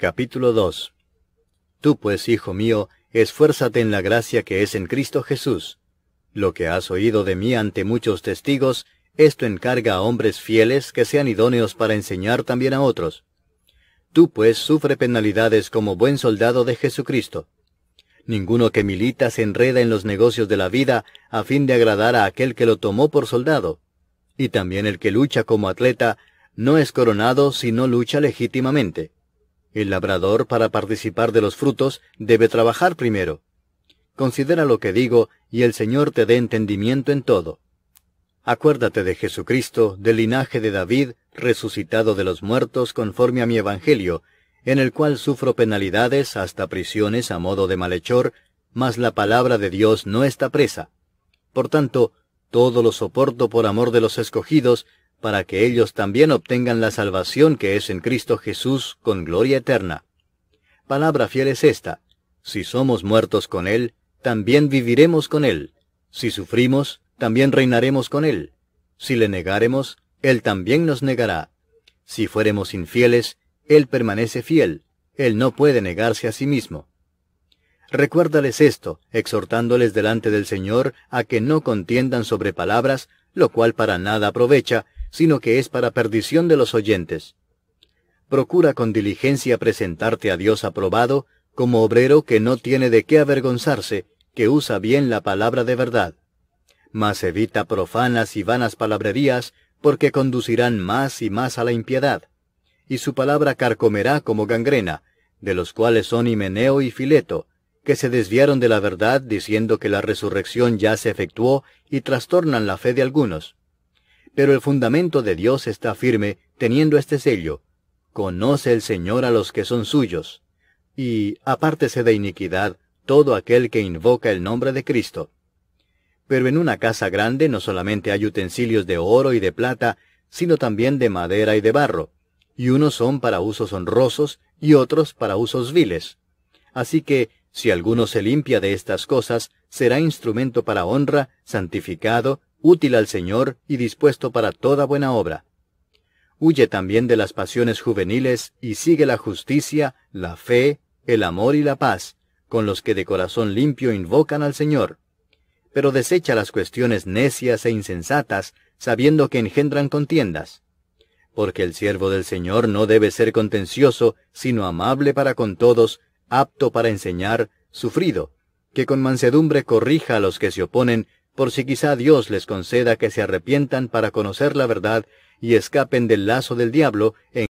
Capítulo 2 Tú pues, hijo mío, esfuérzate en la gracia que es en Cristo Jesús. Lo que has oído de mí ante muchos testigos, esto encarga a hombres fieles que sean idóneos para enseñar también a otros. Tú pues sufre penalidades como buen soldado de Jesucristo. Ninguno que milita se enreda en los negocios de la vida a fin de agradar a aquel que lo tomó por soldado. Y también el que lucha como atleta no es coronado si no lucha legítimamente. El labrador, para participar de los frutos, debe trabajar primero. Considera lo que digo, y el Señor te dé entendimiento en todo. Acuérdate de Jesucristo, del linaje de David, resucitado de los muertos conforme a mi Evangelio, en el cual sufro penalidades hasta prisiones a modo de malhechor, mas la palabra de Dios no está presa. Por tanto, todo lo soporto por amor de los escogidos, para que ellos también obtengan la salvación que es en Cristo Jesús con gloria eterna. Palabra fiel es esta, si somos muertos con Él, también viviremos con Él, si sufrimos, también reinaremos con Él, si le negaremos, Él también nos negará, si fuéremos infieles, Él permanece fiel, Él no puede negarse a sí mismo. Recuérdales esto, exhortándoles delante del Señor a que no contiendan sobre palabras, lo cual para nada aprovecha, sino que es para perdición de los oyentes. Procura con diligencia presentarte a Dios aprobado, como obrero que no tiene de qué avergonzarse, que usa bien la palabra de verdad. Mas evita profanas y vanas palabrerías, porque conducirán más y más a la impiedad. Y su palabra carcomerá como gangrena, de los cuales son Himeneo y Fileto, que se desviaron de la verdad diciendo que la resurrección ya se efectuó y trastornan la fe de algunos. Pero el fundamento de Dios está firme, teniendo este sello. Conoce el Señor a los que son suyos. Y apártese de iniquidad todo aquel que invoca el nombre de Cristo. Pero en una casa grande no solamente hay utensilios de oro y de plata, sino también de madera y de barro, y unos son para usos honrosos y otros para usos viles. Así que, si alguno se limpia de estas cosas, será instrumento para honra, santificado, útil al Señor y dispuesto para toda buena obra. Huye también de las pasiones juveniles y sigue la justicia, la fe, el amor y la paz, con los que de corazón limpio invocan al Señor. Pero desecha las cuestiones necias e insensatas, sabiendo que engendran contiendas. Porque el siervo del Señor no debe ser contencioso, sino amable para con todos, apto para enseñar, sufrido, que con mansedumbre corrija a los que se oponen, por si quizá Dios les conceda que se arrepientan para conocer la verdad y escapen del lazo del diablo en